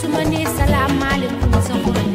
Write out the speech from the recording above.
su ma nee salaamaaleykum sa